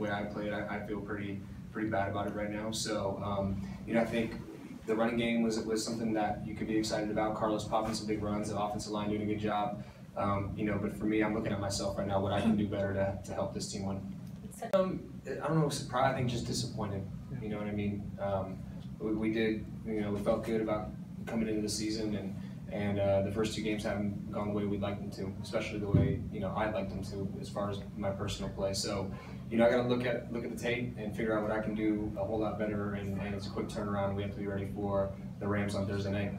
the way I played, I, I feel pretty pretty bad about it right now. So, um, you know, I think the running game was was something that you could be excited about. Carlos popping some big runs, the offensive line doing a good job. Um, you know, but for me, I'm looking at myself right now, what I can do better to, to help this team win. Um, I don't know, surprised. I think just disappointed. You know what I mean? Um, we, we did. You know, we felt good about coming into the season, and and uh, the first two games haven't gone the way we'd like them to, especially the way you know I'd like them to, as far as my personal play. So, you know, I got to look at look at the tape and figure out what I can do a whole lot better. And, and it's a quick turnaround. We have to be ready for the Rams on Thursday night.